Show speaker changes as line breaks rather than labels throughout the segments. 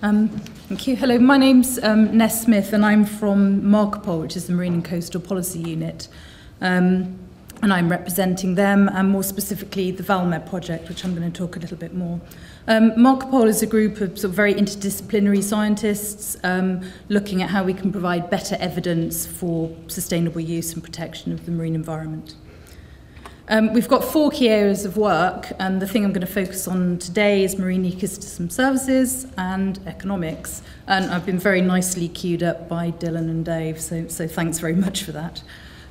Um, thank you. Hello, my name's um, Ness Smith and I'm from MARCPOL, which is the Marine and Coastal Policy Unit. Um, and I'm representing them and more specifically the VALMED project, which I'm going to talk a little bit more. Um, MARCPOL is a group of, sort of very interdisciplinary scientists um, looking at how we can provide better evidence for sustainable use and protection of the marine environment. Um, we've got four key areas of work, and the thing I'm going to focus on today is marine ecosystem services and economics. And I've been very nicely queued up by Dylan and Dave, so, so thanks very much for that.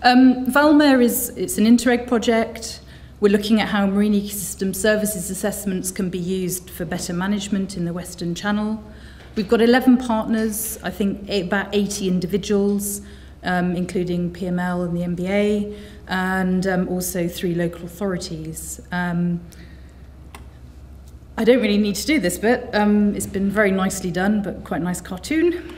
Um, Valmer is it's an Interreg project. We're looking at how marine ecosystem services assessments can be used for better management in the Western Channel. We've got 11 partners, I think about 80 individuals, um, including PML and the MBA, and um, also three local authorities. Um, I don't really need to do this bit. Um, it's been very nicely done, but quite a nice cartoon.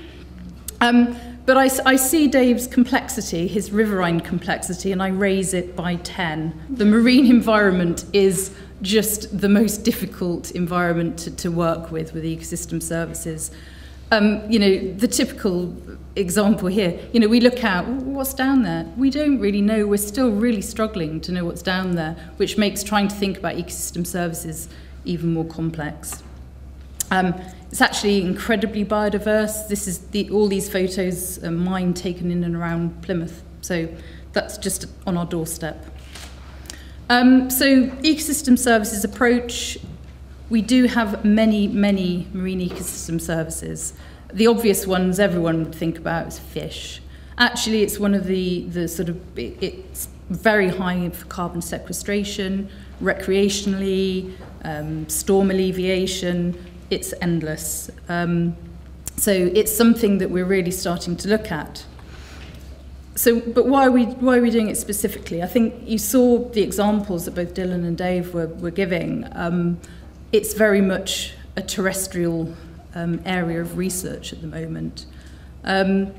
Um, but I, I see Dave's complexity, his riverine complexity, and I raise it by 10. The marine environment is just the most difficult environment to, to work with, with ecosystem services um, you know, the typical example here, you know, we look out, what's down there? We don't really know. We're still really struggling to know what's down there, which makes trying to think about ecosystem services even more complex. Um, it's actually incredibly biodiverse. This is the, all these photos are mine taken in and around Plymouth. So that's just on our doorstep. Um, so ecosystem services approach, We do have many, many marine ecosystem services. The obvious ones everyone would think about is fish. Actually, it's one of the, the sort of, it's very high for carbon sequestration, recreationally, um, storm alleviation, it's endless. Um, so it's something that we're really starting to look at. So, but why are we why are we doing it specifically? I think you saw the examples that both Dylan and Dave were, were giving. Um, it's very much a terrestrial um, area of research at the moment. Um,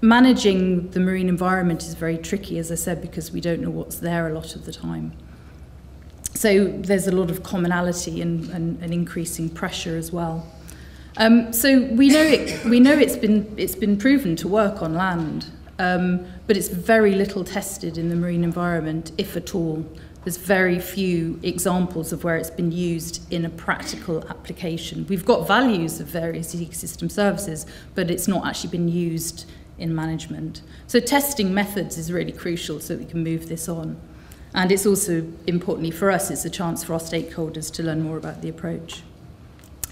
managing the marine environment is very tricky, as I said, because we don't know what's there a lot of the time. So there's a lot of commonality and, and, and increasing pressure as well. Um, so we know it, we know it's been it's been proven to work on land, um, but it's very little tested in the marine environment, if at all there's very few examples of where it's been used in a practical application. We've got values of various ecosystem services, but it's not actually been used in management. So testing methods is really crucial so we can move this on. And it's also, importantly for us, it's a chance for our stakeholders to learn more about the approach.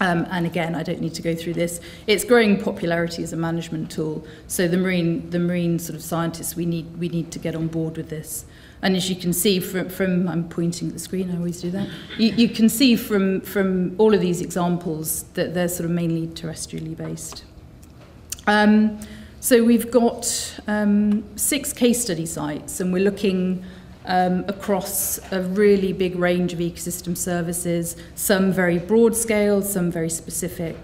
Um, and again, I don't need to go through this. It's growing popularity as a management tool. So the marine, the marine sort of scientists, we need, we need to get on board with this. And as you can see from, from I'm pointing at the screen, I always do that. You, you can see from, from all of these examples that they're sort of mainly terrestrially based. Um, so we've got um, six case study sites, and we're looking um, across a really big range of ecosystem services, some very broad scale, some very specific.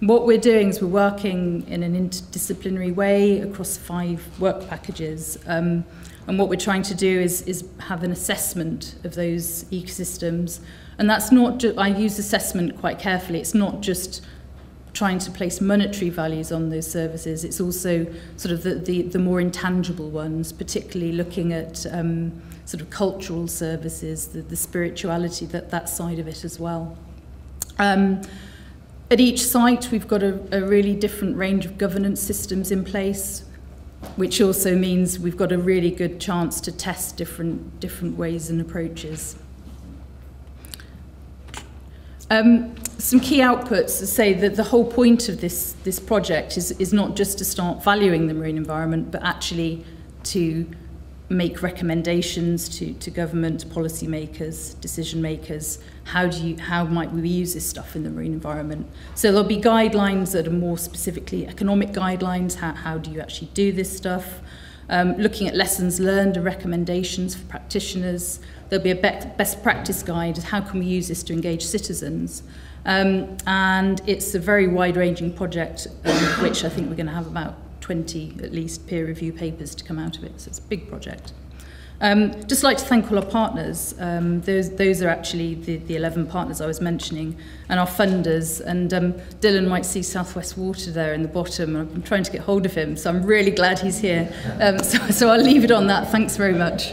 What we're doing is we're working in an interdisciplinary way across five work packages. Um, and what we're trying to do is, is have an assessment of those ecosystems. And that's not, I use assessment quite carefully. It's not just trying to place monetary values on those services. It's also sort of the, the, the more intangible ones, particularly looking at um, sort of cultural services, the, the spirituality, that, that side of it as well. Um, at each site, we've got a, a really different range of governance systems in place, which also means we've got a really good chance to test different, different ways and approaches. Um, some key outputs say that the whole point of this, this project is, is not just to start valuing the marine environment, but actually to make recommendations to, to government, policymakers, decision makers. How, do you, how might we use this stuff in the marine environment? So there'll be guidelines that are more specifically economic guidelines. How, how do you actually do this stuff? um, looking at lessons learned and recommendations for practitioners. There'll be a be best practice guide as how can we use this to engage citizens. Um, and it's a very wide-ranging project, um, which I think we're going to have about 20 at least peer review papers to come out of it. So it's a big project. Um, just like to thank all our partners. Um, those, those are actually the, the 11 partners I was mentioning and our funders. And um, Dylan might see Southwest Water there in the bottom. And I'm trying to get hold of him, so I'm really glad he's here. Um, so, so I'll leave it on that. Thanks very much.